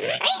you.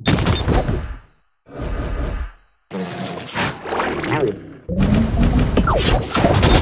you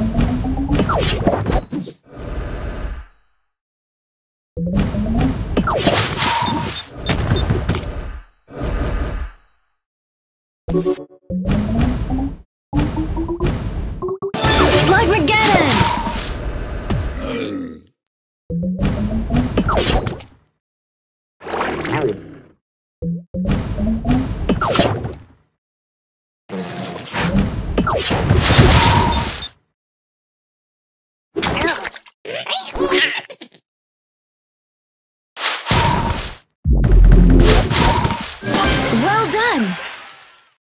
Slugmageddon! Uh.